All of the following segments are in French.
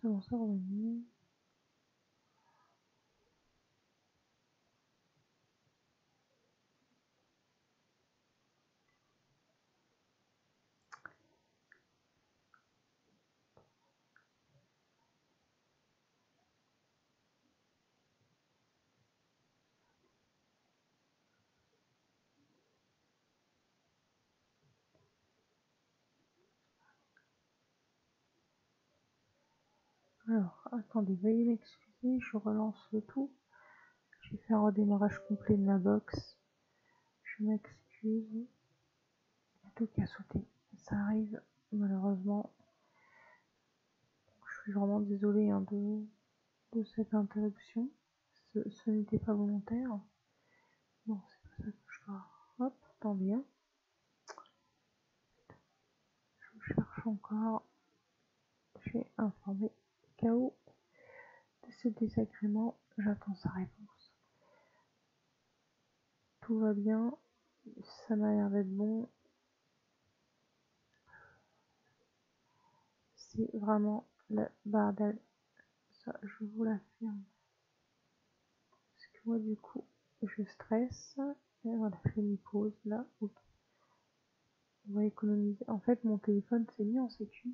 C'est bon, ça Alors, attendez, veuillez m'excuser, je relance le tout. Je vais faire un redémarrage complet de la box. Je m'excuse. Il y a tout qui a sauté. Ça arrive, malheureusement. Je suis vraiment désolée hein, de, cette interruption. Ce, ce n'était pas volontaire. Non, c'est pas ça que je dois. Hop, attendez. Hein. Je cherche encore. J'ai informé KO de ce désagrément. J'attends sa réponse. Tout va bien. Ça m'a l'air d'être bon. C'est vraiment le bordel. Ça, je vous l'affirme. Parce que moi, du coup, je stresse. Et voilà, je une pause là. On va économiser. En fait, mon téléphone s'est mis en sécu.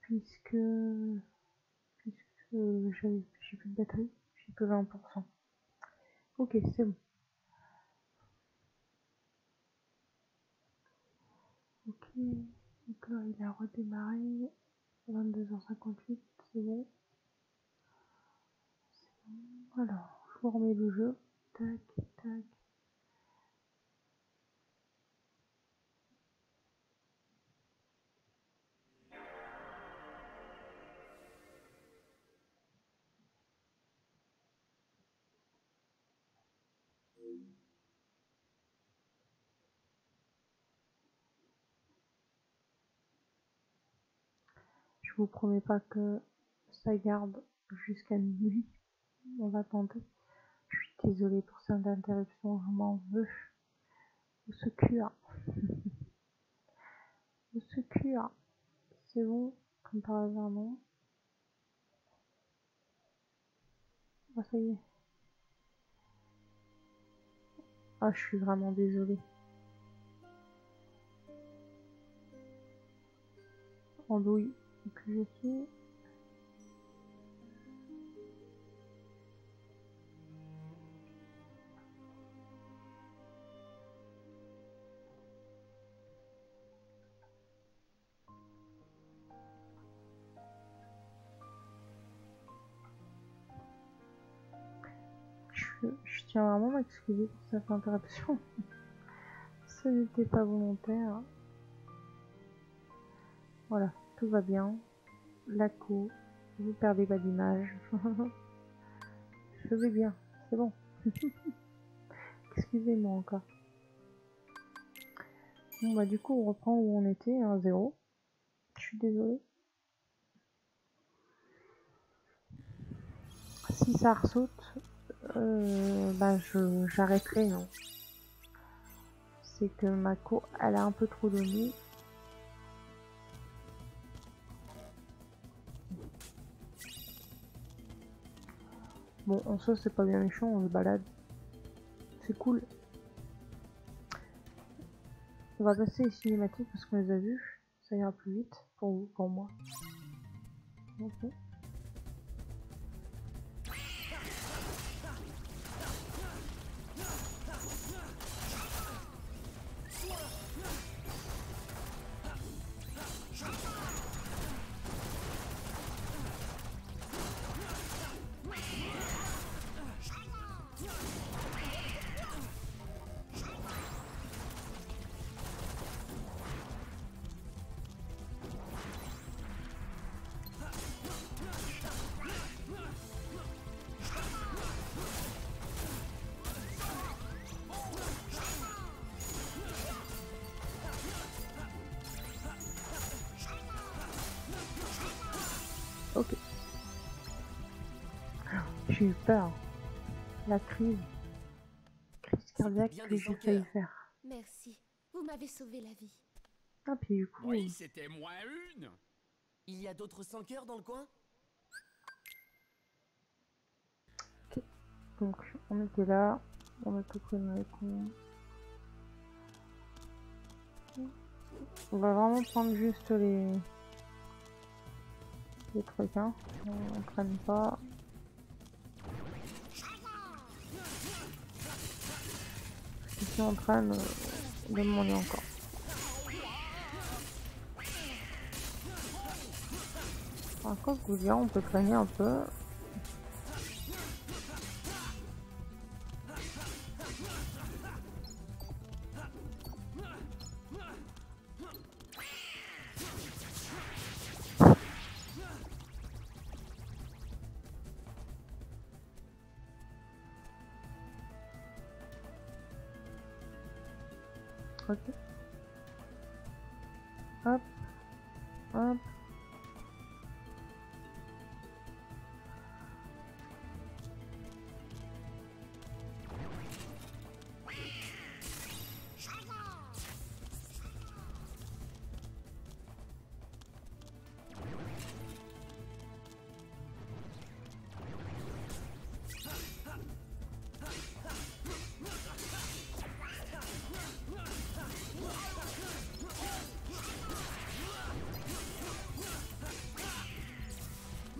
Puisque euh, j'ai plus de batterie, j'ai que 20%. Ok, c'est bon. Ok, donc là il a redémarré. 22h58, c'est bon. C'est bon. Je vous remets le jeu. Tac, tac. Vous promets pas que ça garde jusqu'à minuit. On va tenter. Je suis désolée pour cette interruption, je m'en veux. Au secours. Au secours. C'est bon, comme par hasard, non? Ah, ça y est. Ah, je suis vraiment désolée. Andouille Je, je tiens vraiment à m'excuser pour cette interruption. Ce n'était pas volontaire. Voilà tout va bien. La co, vous perdez pas d'image. Je vais bien, c'est bon. Excusez-moi encore. Bon bah du coup on reprend où on était, un 0. Je suis désolée. Si ça ressaute, euh, bah j'arrêterai. non C'est que ma co elle a un peu trop donné. Bon, en soi, c'est pas bien méchant, on se balade. C'est cool. On va passer les cinématiques parce qu'on les a vues. Ça ira plus vite pour vous, pour moi. Ok. Ok. J'ai eu peur. La crise. Crise cardiaque que j'ai failli faire. Merci. Vous m'avez sauvé la vie. Ah, puis du coup. Oui, euh, c'était moi une. Il y a d'autres 5 heures dans le coin? Ok. Donc, on était là. On a tout pris On va vraiment prendre juste les les trucs, hein. On traîne pas. Ici on traîne, euh, donne-moi encore. Encore que on peut traîner un peu.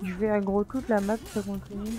Je vais aggro toute la map, ça continue.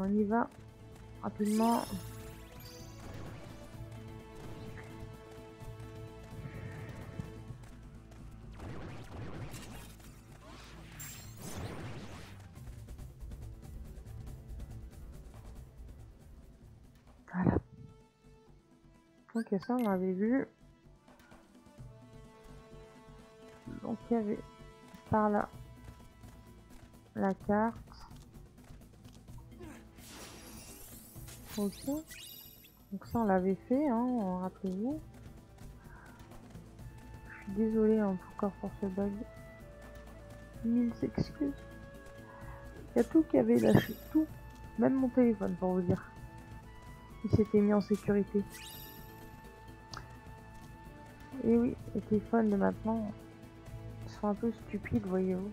On y va rapidement. Voilà. Ok, ça on l'avait vu. Donc il y avait par là la carte. Donc ça on l'avait fait, hein, rappelez-vous. Je suis désolée en tout cas pour ce bug. Mille excuses. Il y a tout qui avait lâché, tout. Même mon téléphone pour vous dire. Il s'était mis en sécurité. Et oui, les téléphones de maintenant sont un peu stupides, voyez-vous.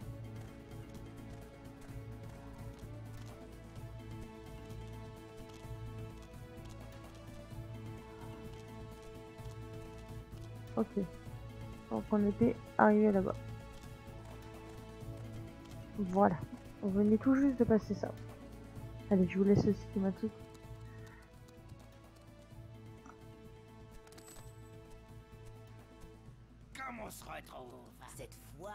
Ok. Donc on était arrivé là-bas. Voilà. On venait tout juste de passer ça. Allez, je vous laisse le cinématique. Comment on se retrouve Cette fois,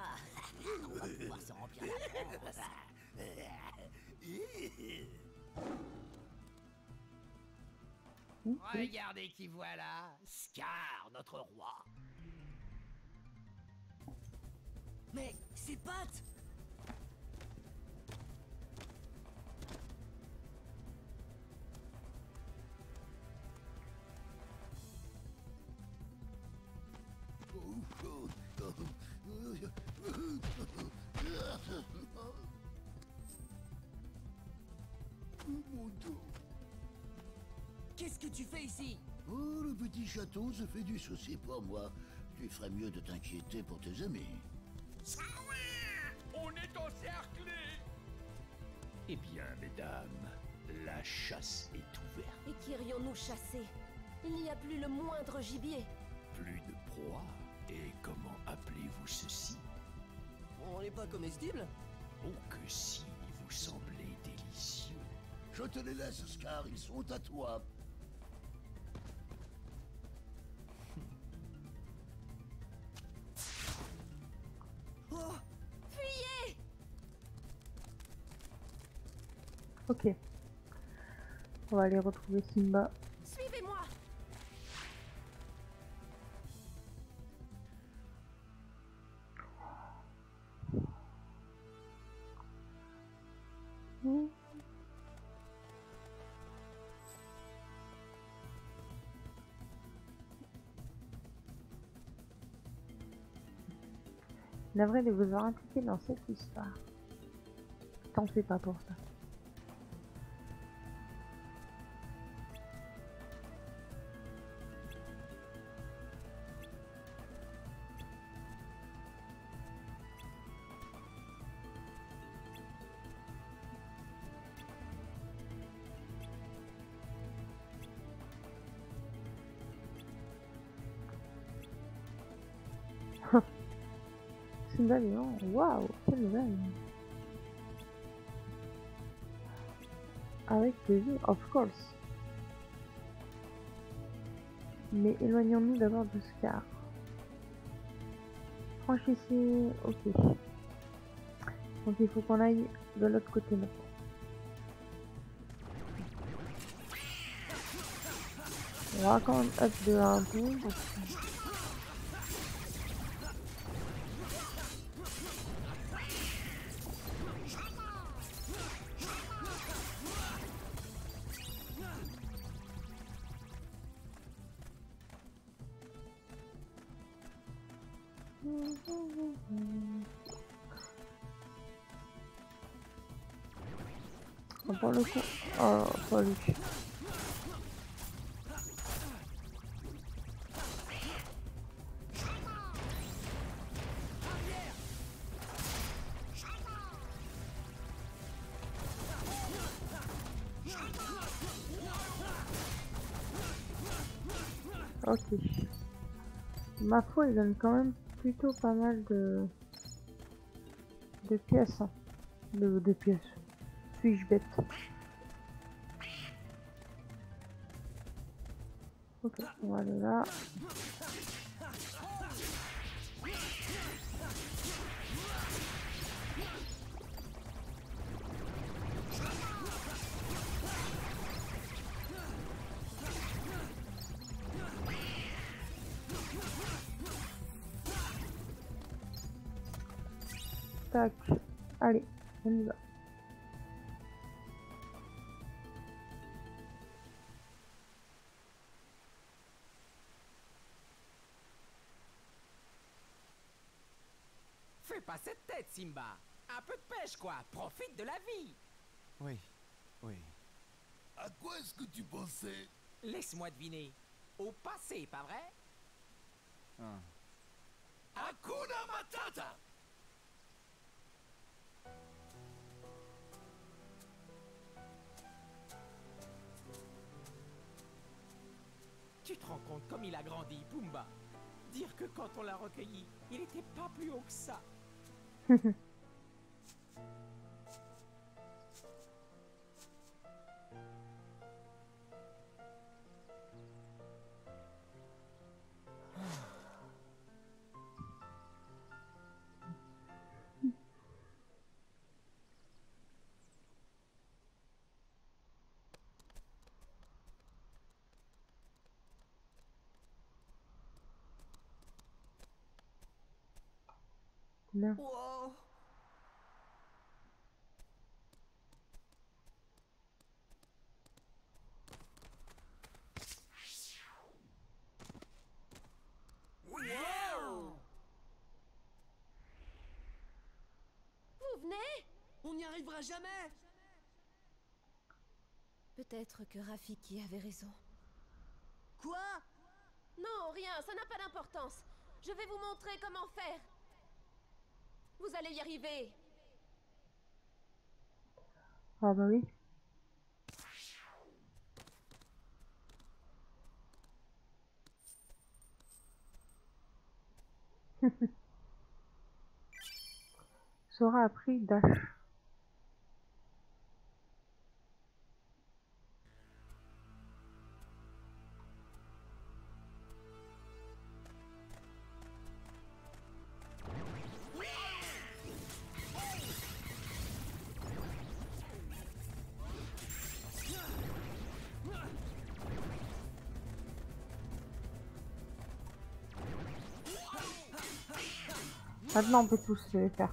on va pouvoir se remplir la panse. Regardez qui voilà Scar, notre roi Mais c'est Pat Mon dos. Qu'est-ce que tu fais ici? Oh, le petit château se fait du souci pour moi. Tu ferais mieux de t'inquiéter pour tes amis. On est encerclés Eh bien, mesdames, la chasse est ouverte. Et qu'irions-nous chasser? Il n'y a plus le moindre gibier. Plus de proie. Et comment appelez-vous ceci? On n'est pas comestible Oh que si, vous semblez délicieux. Je te les laisse, Scar, ils sont à toi. Ok. On va aller retrouver Simba. Suivez-moi mmh. Navré de vous avoir impliqué dans cette histoire. T'en fais pas pour ça. Belle non Waouh, quelle nouvelle Avec plaisir, of course. Mais éloignons-nous d'abord de Scar. Franchissez... Ok. Donc il faut qu'on aille de l'autre côté maintenant. On va quand même up de un. Ok. Ma foi, il donne quand même plutôt pas mal de de pièces. hein. De, de pièces. Suis-je bête? Ok, Fais pas cette tête, Simba. Un peu de pêche, quoi. Profite de la vie. Oui, oui. À quoi est-ce que tu pensais? Laisse-moi deviner. Au passé, pas vrai? Ah. Hakuna Matata Tu te rends compte comme il a grandi, Pumba? Dire que quand on l'a recueilli, il était pas plus haut que ça. Mm-hmm. Vous venez? On n'y arrivera jamais Peut-être que Rafiki avait raison. Quoi? Non, rien, ça n'a pas d'importance. Je vais vous montrer comment faire. Vous allez y arriver. Ah bah oui. Sora a pris Dash. Maintenant on peut tous les faire.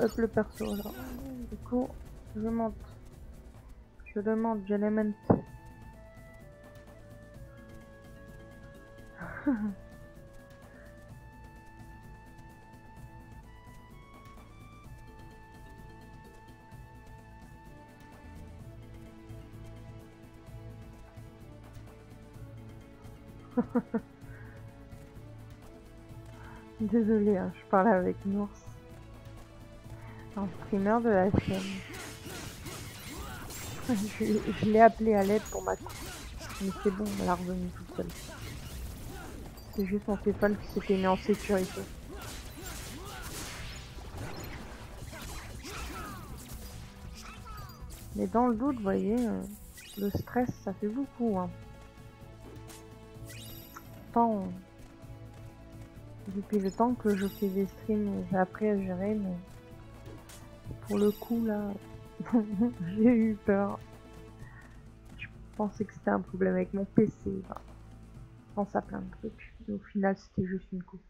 Up le perso là. Du coup, je monte. Je demande Element. Désolée, hein, je parlais avec Nours. Un streamer de la chaîne. Je, l'ai appelé à l'aide pour ma. Mais c'est bon, elle a revenu toute seule. C'est juste mon téléphone qui s'était mis en sécurité. Mais dans le doute, vous voyez, euh, le stress, ça fait beaucoup. Hein. Tant, depuis le temps que je fais des streams, j'ai appris à gérer, mais pour le coup, là, j'ai eu peur. Je pensais que c'était un problème avec mon PC. Je pense à plein de trucs. Mais au final, c'était juste une coupe.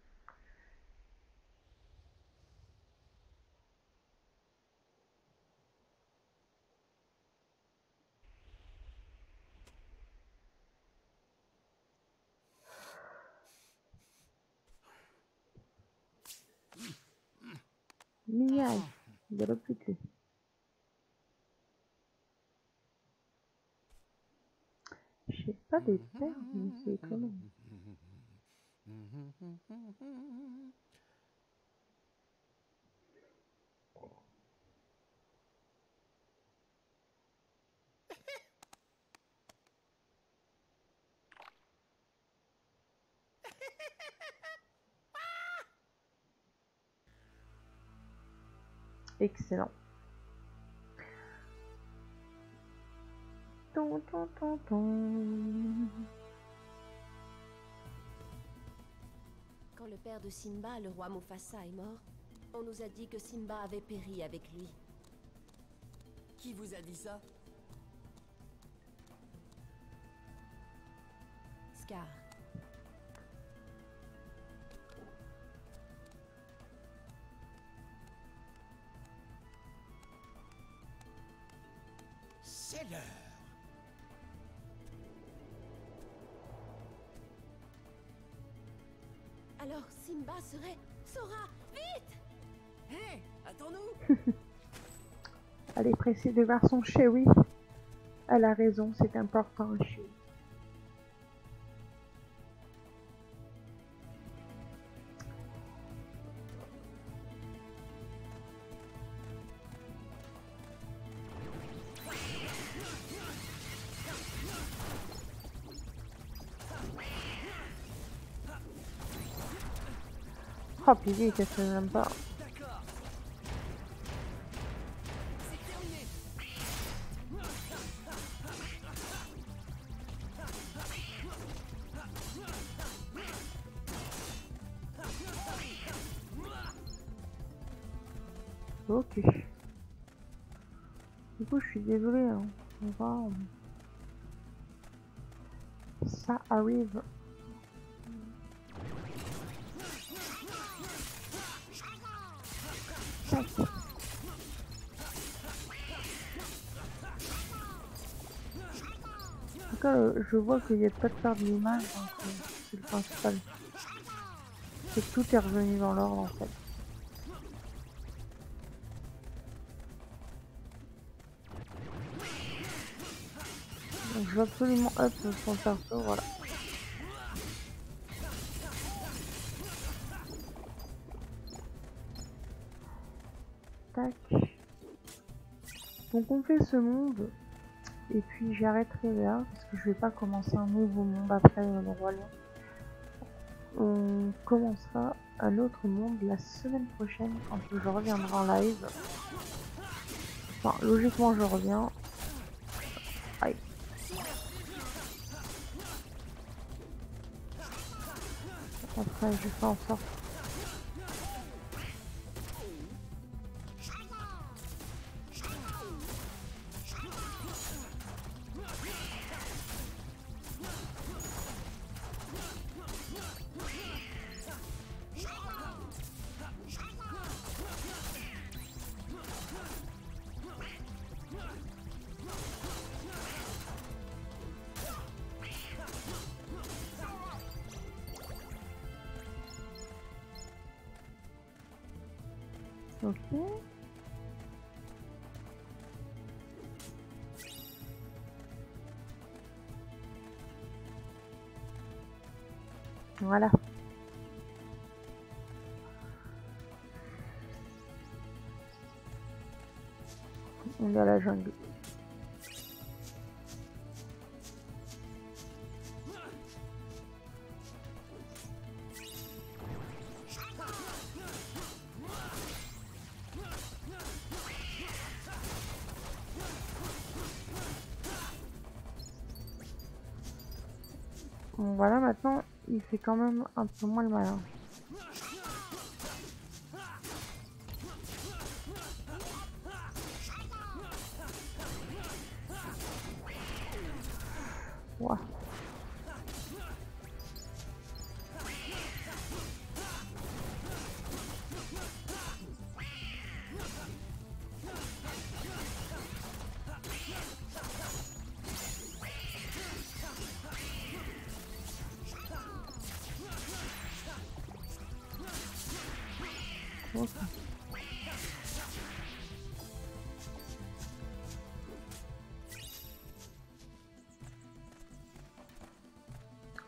De l'hôpital. J'ai pas des perles, mais c'est étonnant. Excellent. Ton, ton, ton, ton. Quand le père de Simba, le roi Mufasa, est mort, on nous a dit que Simba avait péri avec lui. Qui vous a dit ça? Scar. Alors Simba serait... Sora Vite Hé Attends-nous Elle est pressée de voir son chéri. Elle a raison, c'est important, chéri. Qu'est-ce que pas. C'est terminé. Ok. Du coup, je suis désolée. Hein. Ça arrive. En tout cas, euh, je vois qu'il n'y a pas de perte d'image, donc euh, c'est le principal. C'est que tout est revenu dans l'ordre en fait. Donc je veux absolument up son perso, voilà. Donc on fait ce monde. Et puis j'arrêterai là, parce que je vais pas commencer un nouveau monde après euh, le Roi. On commencera un autre monde la semaine prochaine quand je reviendrai en live. Enfin, logiquement je reviens. Après, je fais en sorte. Ok. Voilà. On est à la jungle. Fait quand même un peu moins le malin.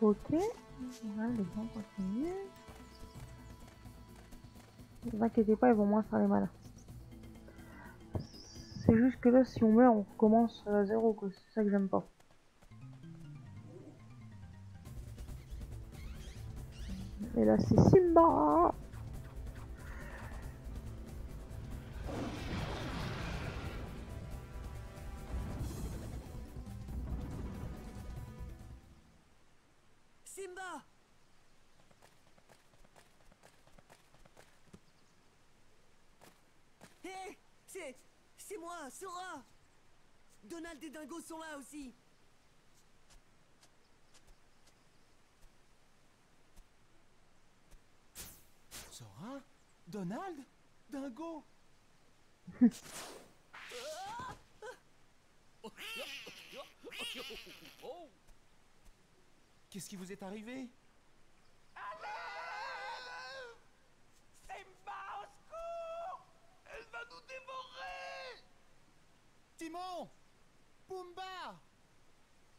Ok, les gens continuent. Ne vous inquiétez pas, ils vont moins faire les malins. C'est juste que là, si on meurt, on recommence à zéro. C'est ça que j'aime pas. Et là, c'est Simba Sora Donald et Dingo sont là aussi. Sora Donald Dingo. Qu'est-ce qui vous est arrivé Simba, au secours Elle va nous dévorer Timon Pumba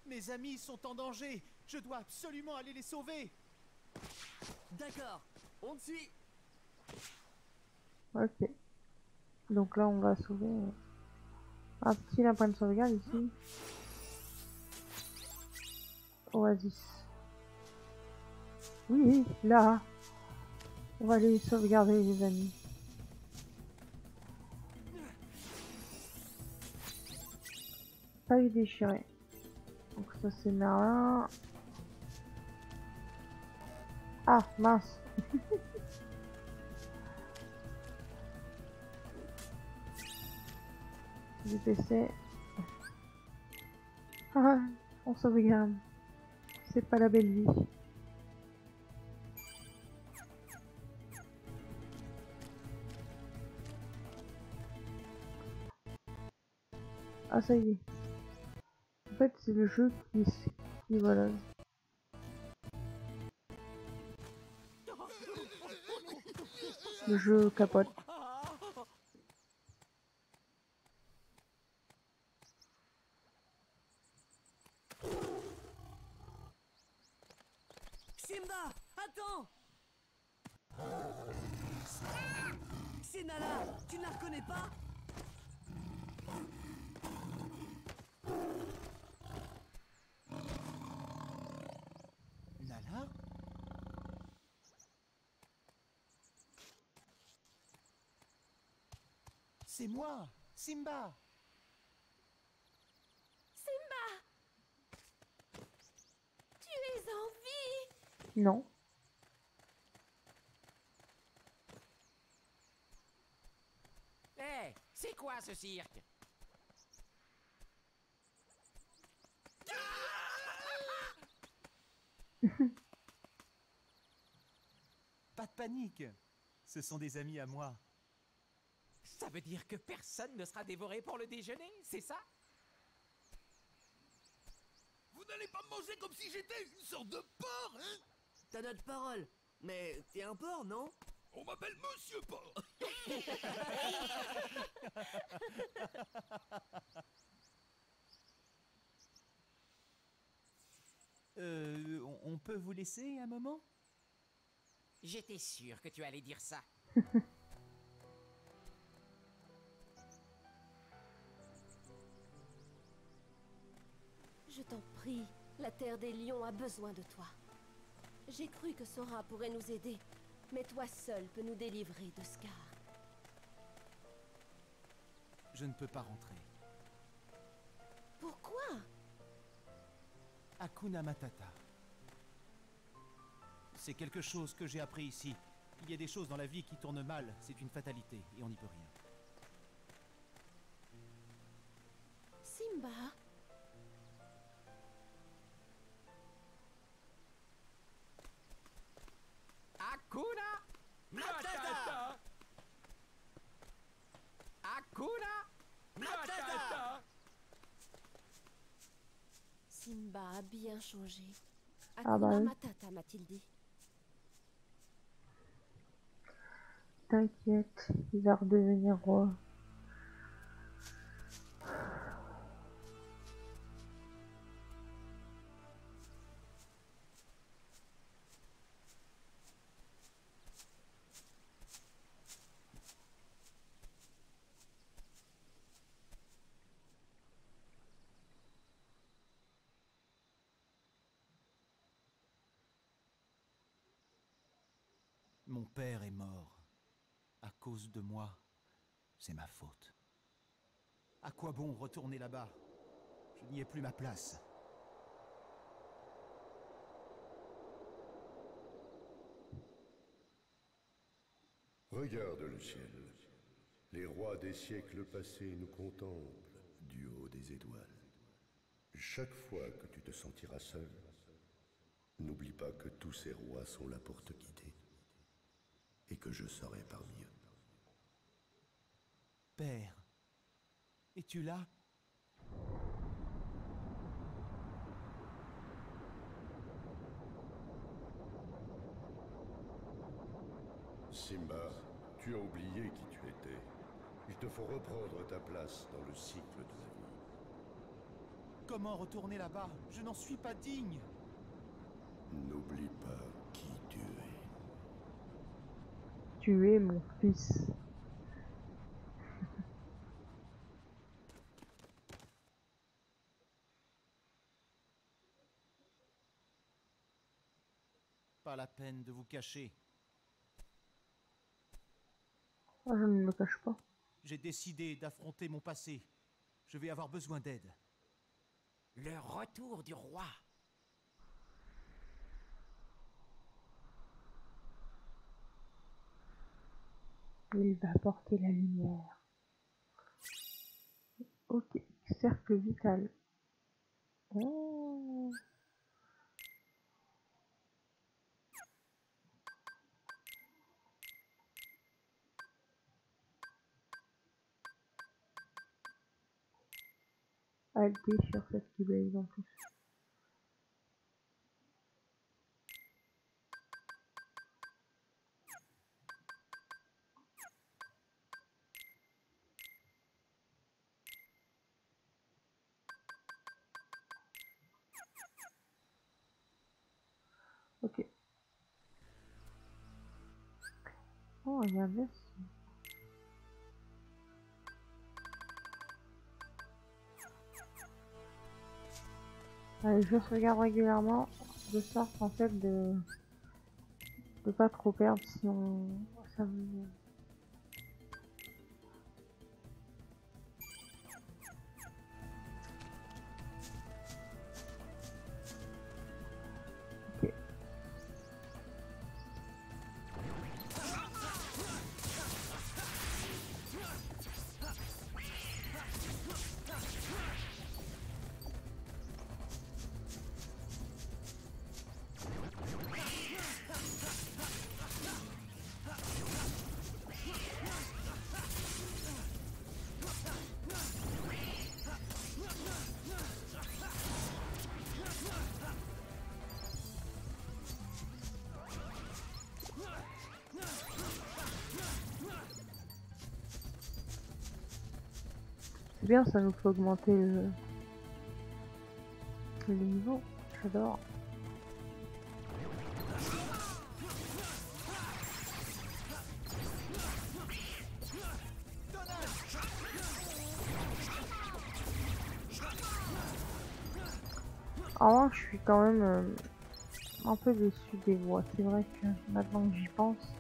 Mes amis sont en danger. Je dois absolument aller les sauver. D'accord, on te suit Ok. Donc là, on va sauver un petit lapin de sauvegarde ici. Oasis. Oui, là. On va aller sauvegarder les amis. Pas eu déchiré. Donc ça c'est Merlin. Ah mince. du PC. Ah, on sauvegarde. C'est pas la belle vie. Ah ça y est. En fait c'est le jeu qui, qui voilà. Le jeu capote. Simba Attends C'est Nala Tu ne la reconnais pas? C'est moi, Simba. Simba Tu es en vie Non. Hé, c'est quoi ce cirque? Pas de panique. Ce sont des amis à moi. Ça veut dire que personne ne sera dévoré pour le déjeuner, c'est ça? Vous n'allez pas me manger comme si j'étais une sorte de porc, hein? T'as notre parole Mais t'es un porc, non? On m'appelle Monsieur Porc. Euh, on- on peut vous laisser un moment? J'étais sûr que tu allais dire ça. t'en prie, la Terre des Lions a besoin de toi. J'ai cru que Sora pourrait nous aider, mais toi seul peux nous délivrer de Scar. Je ne peux pas rentrer. Pourquoi? Hakuna Matata. C'est quelque chose que j'ai appris ici. Il y a des choses dans la vie qui tournent mal, c'est une fatalité, et on n'y peut rien. Simba Hakuna Matata Hakuna Matata Simba a bien changé. Ah Hakuna bah oui. Matata, m'a-t-il dit. T'inquiète, il va redevenir roi. Père est mort. À cause de moi, c'est ma faute. À quoi bon retourner là-bas? Je n'y ai plus ma place. Regarde le ciel. Les rois des siècles passés nous contemplent du haut des étoiles. Chaque fois que tu te sentiras seul, n'oublie pas que tous ces rois sont là pour te guider et que je serai parmi eux. Père, es-tu là? Simba, tu as oublié qui tu étais. Il te faut reprendre ta place dans le cycle de la vie. Comment retourner là-bas? Je n'en suis pas digne. N'oublie pas qui tu es. Tu es mon fils. Pas la peine de vous cacher. Oh, je ne me cache pas. J'ai décidé d'affronter mon passé. Je vais avoir besoin d'aide. Le retour du roi Il va apporter la lumière. Ok, cercle vital. Oh. Déchire cette Keyblade en plus. Oh, regardez. Allez, je regarde régulièrement de sorte en fait de de pas trop perdre si on ça me- C'est bien, ça nous fait augmenter le, niveau. J'adore. Alors, je suis quand même euh, un peu déçu des voix. C'est vrai que maintenant que j'y pense.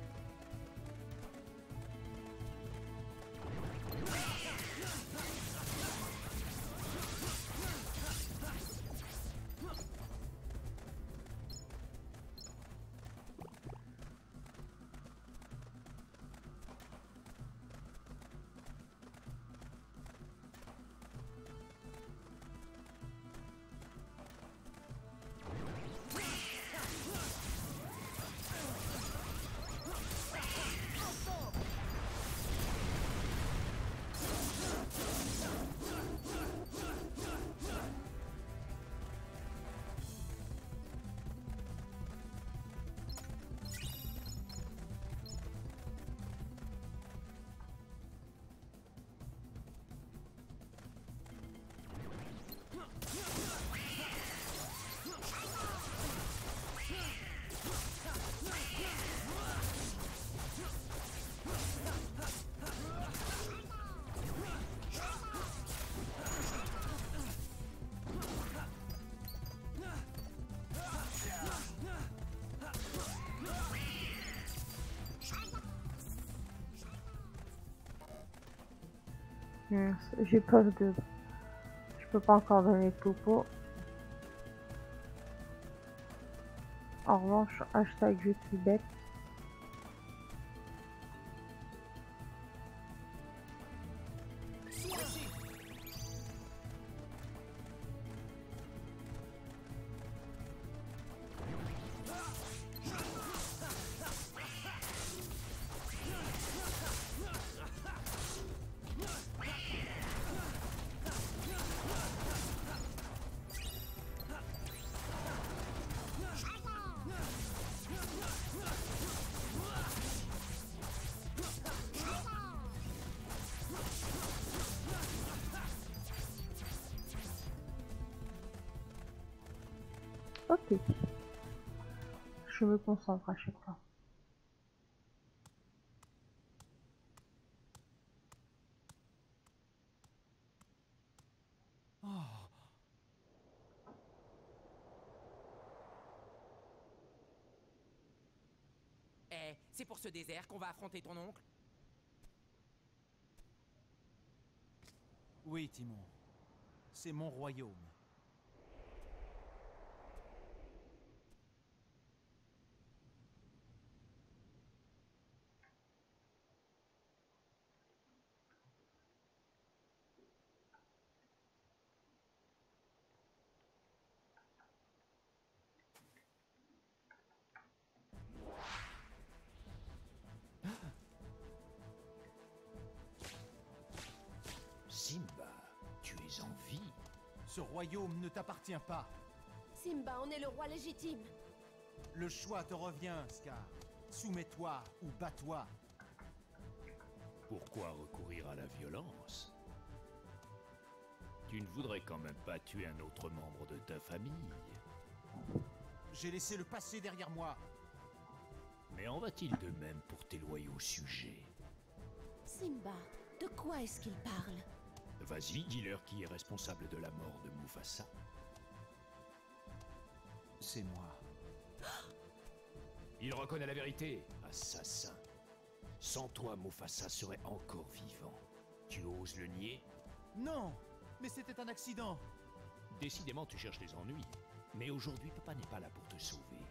J'ai peur de... Je peux pas encore donner de topo. En revanche, hashtag je suis bête. Je me concentre à chaque fois. Eh, c'est pour ce désert qu'on va affronter ton oncle Oui, Timon. C'est mon royaume. T'appartient pas. Simba, on est le roi légitime. Le choix te revient, Scar. Soumets-toi ou bats-toi. Pourquoi recourir à la violence? Tu ne voudrais quand même pas tuer un autre membre de ta famille. J'ai laissé le passé derrière moi. Mais en va-t-il de même pour tes loyaux sujets? Simba, de quoi est-ce qu'il parle? Vas-y, dis-leur qui est responsable de la mort de Mufasa. C'est moi. Il reconnaît la vérité, assassin. Sans toi, Mufasa serait encore vivant. Tu oses le nier? Non Mais c'était un accident. Décidément, tu cherches les ennuis. Mais aujourd'hui, papa n'est pas là pour te sauver.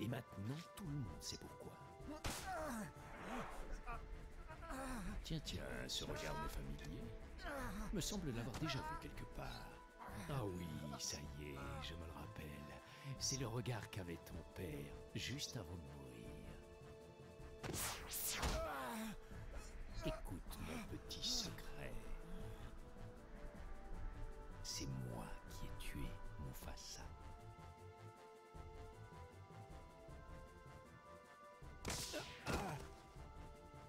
Et maintenant, tout le monde sait pourquoi. Tiens, tiens, ce regard me familier. Me semble l'avoir déjà vu quelque part. Ah oui, ça y est, je me le rappelle. C'est le regard qu'avait ton père juste avant de mourir. Écoute mon petit secret. C'est moi qui ai tué Mufasa.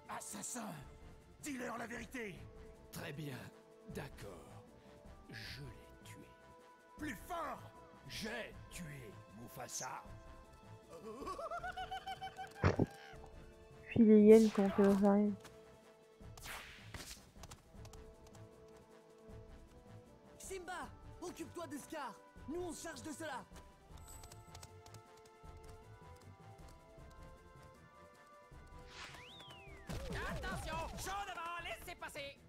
Assassin Dis-leur la vérité Très bien. D'accord, je l'ai tué. Plus fort J'ai tué Mufasa. Puis les hyènes quand arrivent. Simba Occupe-toi de Scar Nous on se charge de cela Attention Chaud devant Laissez passer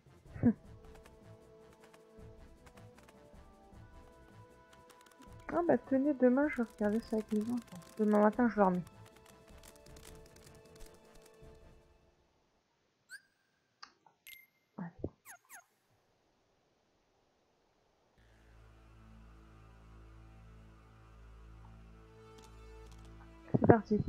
Ah bah tenez, demain je vais regarder ça avec les enfants. Demain matin je leur. C'est parti.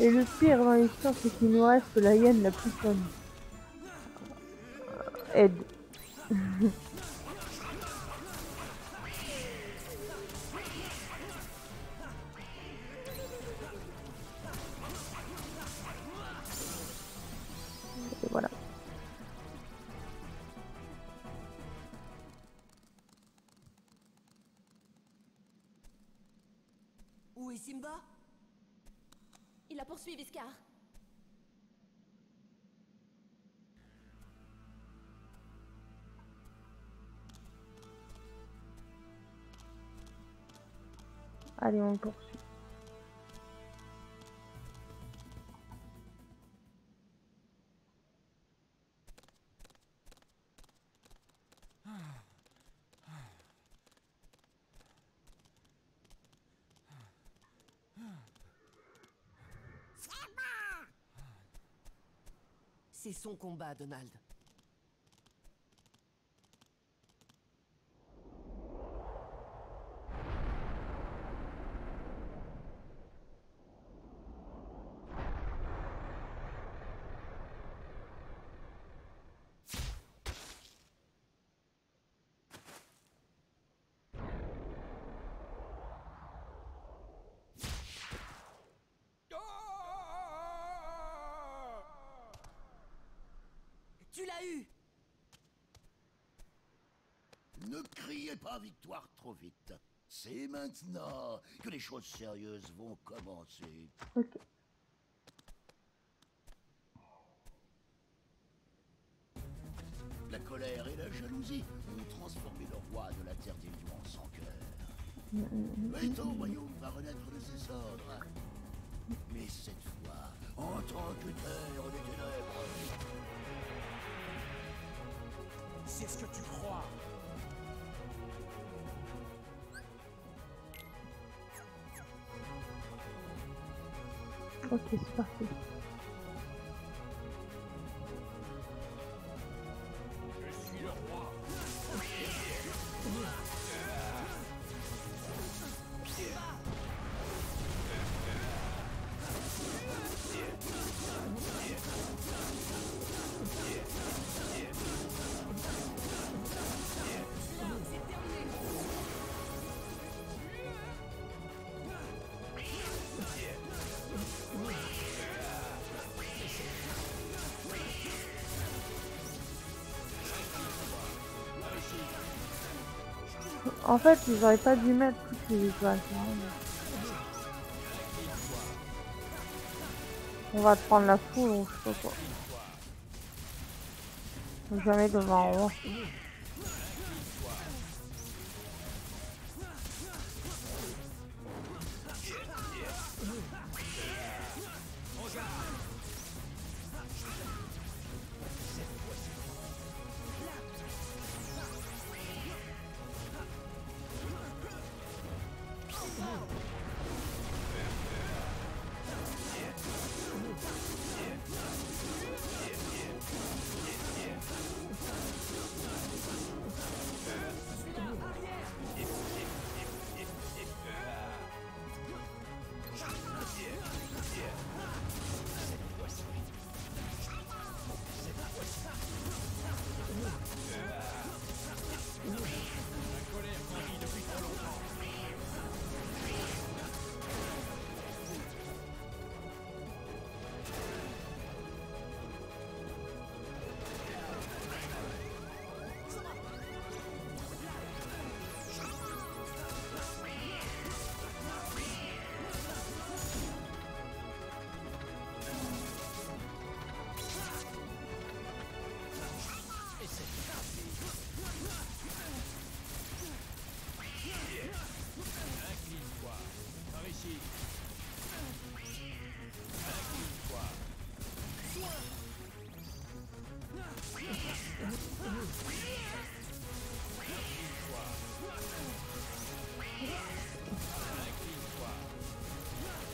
Et le pire dans l'histoire, c'est qu'il nous reste la hyène la plus conne. Ed. C'est son combat, Donald. Tu l'as eu Ne criez pas victoire trop vite. C'est maintenant que les choses sérieuses vont commencer. Ok. La colère et la jalousie ont transformé le roi de la Terre des Lions en sans cœur. Mais ton royaume va renaître de ses ordres. Mais cette fois, en tant que terre des ténèbres. C'est ce que tu crois Ok, c'est parti. En fait, ils auraient pas dû mettre toutes les étoiles. On va prendre la foule ou je sais pas quoi. Jamais devant moi.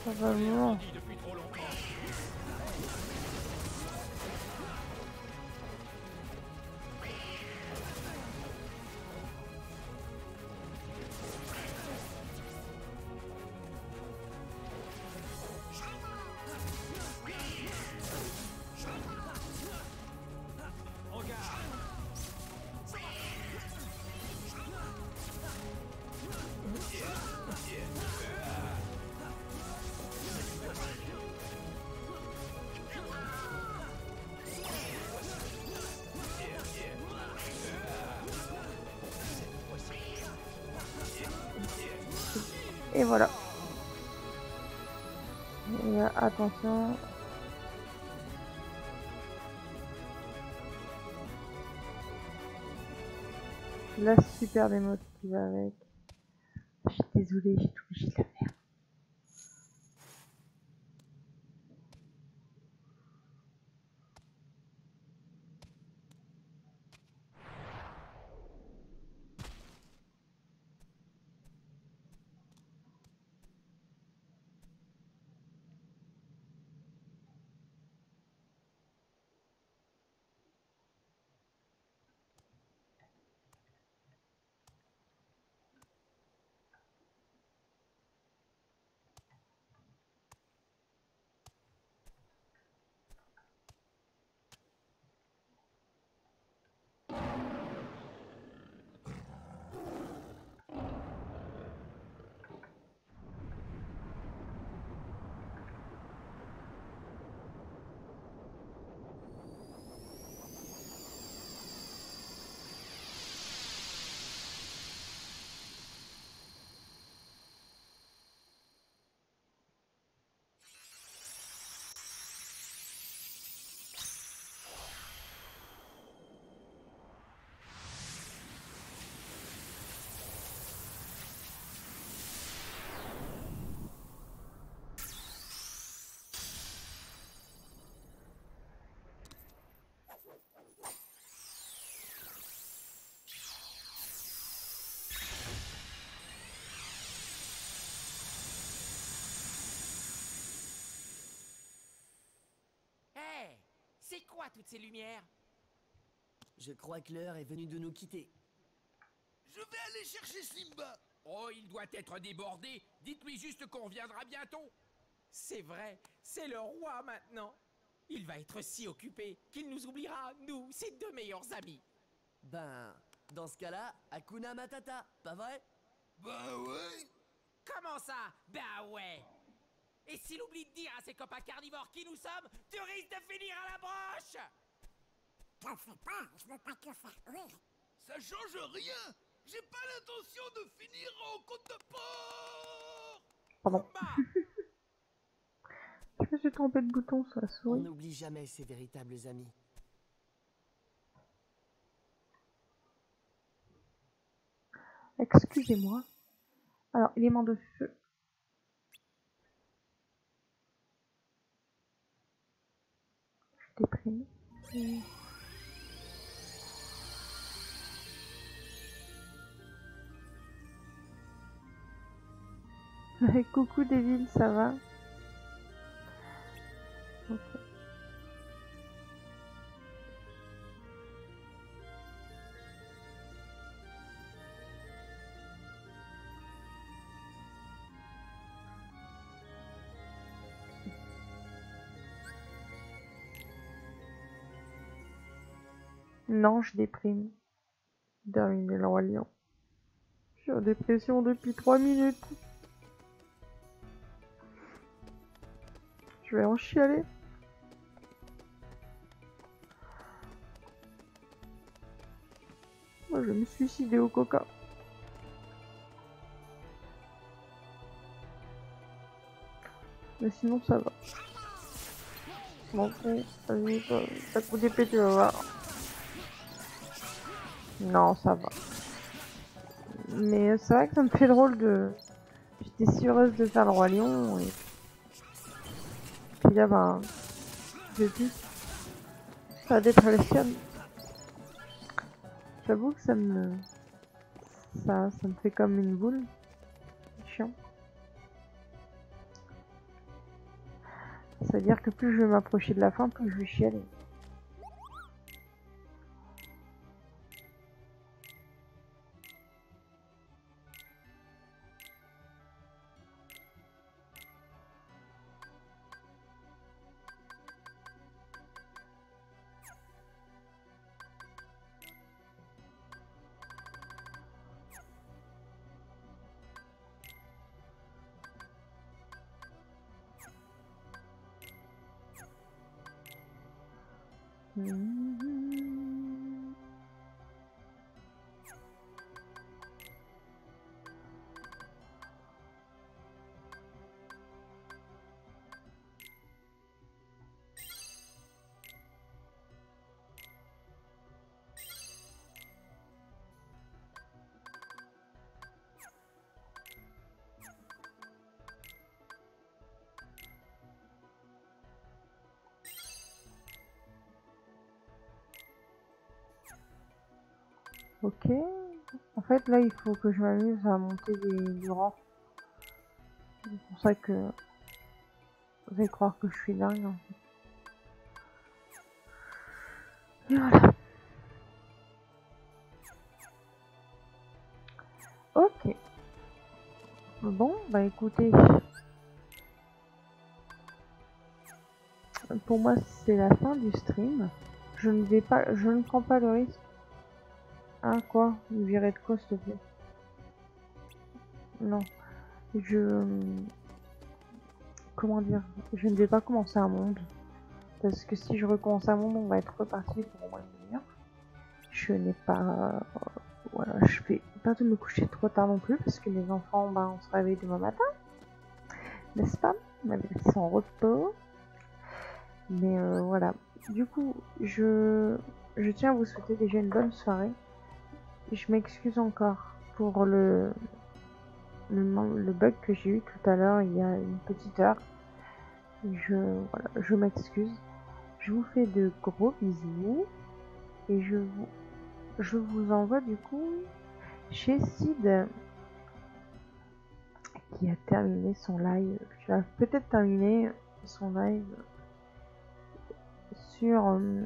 Vraiment. Et attention. La super démo qui va avec. Je suis désolée, j'ai tout obligé de la faire. Hé C'est quoi toutes ces lumières Je crois que l'heure est venue de nous quitter. Je vais aller chercher Simba. Oh, il doit être débordé. Dites-lui juste qu'on reviendra bientôt. C'est vrai, c'est le roi maintenant. Il va être si occupé qu'il nous oubliera, nous, ses deux meilleurs amis. Ben, dans ce cas-là, Hakuna Matata, pas vrai? Bah ouais. Comment ça? Bah ouais Et s'il oublie de dire à ses copains carnivores qui nous sommes, tu risques de finir à la broche T'en fais pas, je veux pas te faire rire. Ça change rien. J'ai pas l'intention de finir en côte de porc Pardon. Je me suis trompé de bouton sur la On souris. n'oublie jamais ses véritables amis. Excusez-moi. Alors, élément de feu. Déprime. Et- Coucou Devil, ça va? Non, je déprime. Terminé le roi lion. Je suis en dépression depuis 3 minutes. Je vais en chialer. Moi, je vais me suicider au coca. Mais sinon, ça va. Bon, vas-y, t'as- t'as coup d'épée, tu vas voir. Non, ça va. Mais c'est vrai que ça me fait drôle de... J'étais si heureuse de faire le roi lion et... Puis là, ben... Vu. Ça dépressionne. J'avoue que ça me... Ça, ça me fait comme une boule. Chiant. C'est-à-dire que plus je vais m'approcher de la fin, plus je vais chialer. Fait, là, il faut que je m'amuse à monter des, du rang. C'est pour ça que vous allez croire que je suis dingue. Et voilà. Ok. Bon, bah écoutez. Pour moi, c'est la fin du stream. Je ne vais pas, je ne prends pas le risque ah quoi virer de quoi s'il te plaît Non. Je... Comment dire? Je ne vais pas commencer un monde. Parce que si je recommence un monde, on va être reparti pour au moins une demi-heure. Je n'ai pas... Voilà, je vais pas de me coucher trop tard non plus parce que les enfants, bah, on se réveille demain matin. N'est-ce pas? Les laisser en repos. Mais euh, voilà. Du coup, je... je tiens à vous souhaiter déjà une bonne soirée. Je m'excuse encore pour le, le, bug que j'ai eu tout à l'heure, il y a une petite heure. Je, voilà, je m'excuse. Je vous fais de gros bisous. Et je vous, je vous envoie du coup chez Sid qui a terminé son live, qui a peut-être terminé son live sur euh,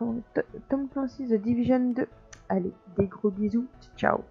Tom Clancy's The Division 2. Allez, des gros bisous, ciao